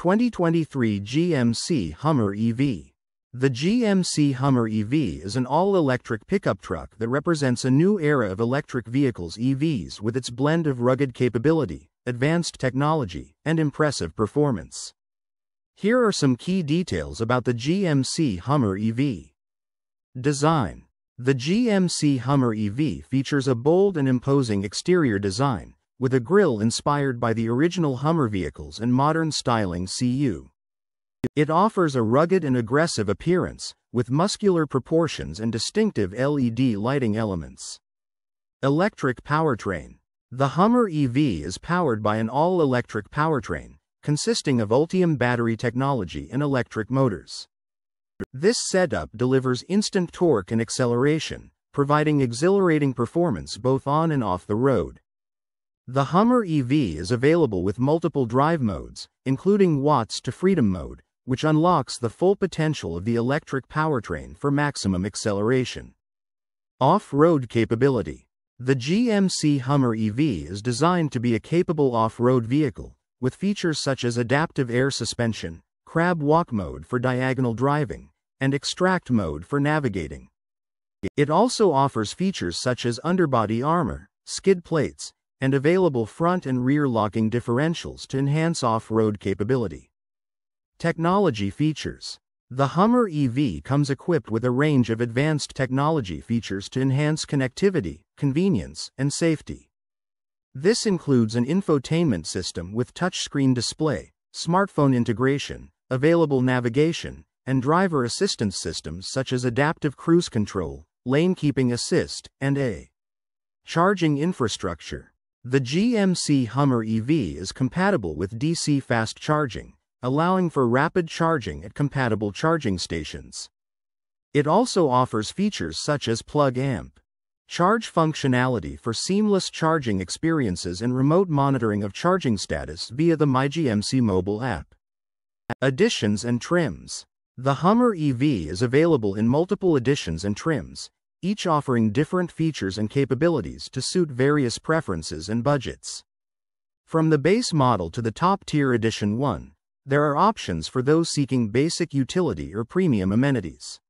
2023 GMC Hummer EV. The GMC Hummer EV is an all electric pickup truck that represents a new era of electric vehicles EVs with its blend of rugged capability, advanced technology, and impressive performance. Here are some key details about the GMC Hummer EV. Design The GMC Hummer EV features a bold and imposing exterior design, with a grille inspired by the original Hummer vehicles and modern styling CU. It offers a rugged and aggressive appearance, with muscular proportions and distinctive LED lighting elements. Electric powertrain. The Hummer EV is powered by an all electric powertrain, consisting of Ultium battery technology and electric motors. This setup delivers instant torque and acceleration, providing exhilarating performance both on and off the road. The Hummer EV is available with multiple drive modes, including Watts to Freedom mode, which unlocks the full potential of the electric powertrain for maximum acceleration. Off-road capability. The GMC Hummer EV is designed to be a capable off-road vehicle, with features such as adaptive air suspension, crab walk mode for diagonal driving, and extract mode for navigating. It also offers features such as underbody armor, skid plates, and available front and rear locking differentials to enhance off-road capability. Technology features. The Hummer EV comes equipped with a range of advanced technology features to enhance connectivity, convenience, and safety. This includes an infotainment system with touchscreen display, smartphone integration, available navigation, and driver assistance systems such as adaptive cruise control, lane keeping assist, and a charging infrastructure. The GMC Hummer EV is compatible with DC fast charging, allowing for rapid charging at compatible charging stations. It also offers features such as plug and, charge functionality for seamless charging experiences and remote monitoring of charging status via the MyGMC mobile app. Additions and trims. The Hummer EV is available in multiple editions and trims, each offering different features and capabilities to suit various preferences and budgets. From the base model to the top tier Edition 1, there are options for those seeking basic utility or premium amenities.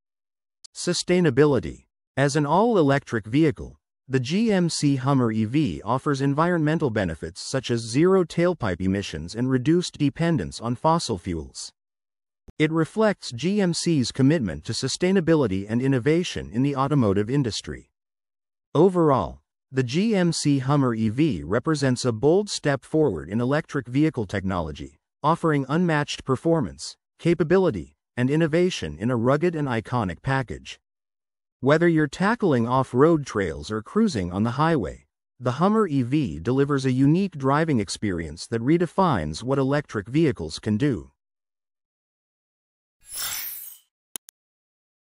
Sustainability. As an all electric vehicle, the GMC Hummer EV offers environmental benefits such as zero tailpipe emissions and reduced dependence on fossil fuels. It reflects GMC's commitment to sustainability and innovation in the automotive industry. Overall, the GMC Hummer EV represents a bold step forward in electric vehicle technology, offering unmatched performance, capability, and innovation in a rugged and iconic package. Whether you're tackling off road trails or cruising on the highway, the Hummer EV delivers a unique driving experience that redefines what electric vehicles can do.